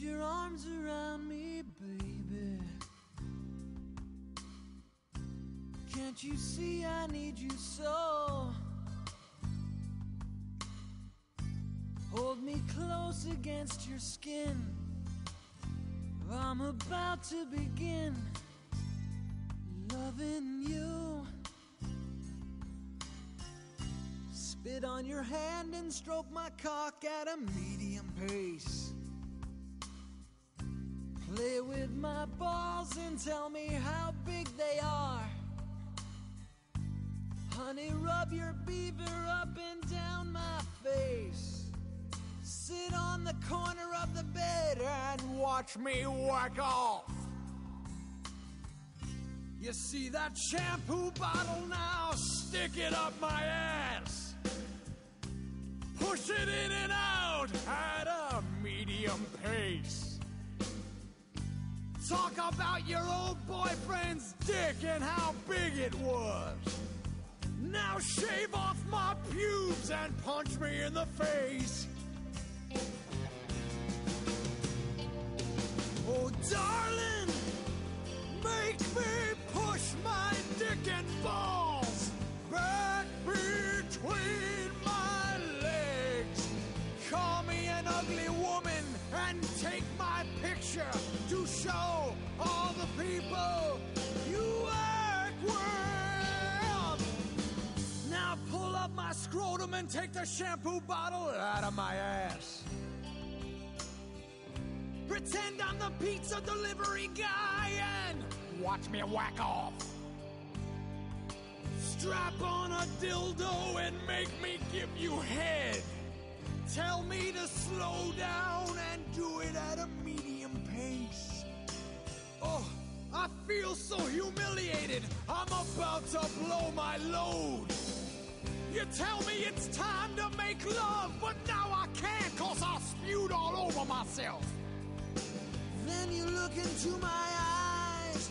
your arms around me, baby. Can't you see I need you so? Hold me close against your skin. I'm about to begin loving you. Spit on your hand and stroke my cock at a medium pace. My balls and tell me how big they are. Honey, rub your beaver up and down my face. Sit on the corner of the bed and watch me whack off. You see that shampoo bottle now? Stick it up my ass. Push it in and out Talk about your old boyfriend's dick and how big it was. Now shave off my pubes and punch me in the face. And take my picture to show all the people you work with. Now pull up my scrotum and take the shampoo bottle out of my ass. Pretend I'm the pizza delivery guy and watch me whack off. Strap on a dildo and make me give you head. Tell me to slow feel so humiliated. I'm about to blow my load. You tell me it's time to make love, but now I can't cause I spewed all over myself. Then you look into my eyes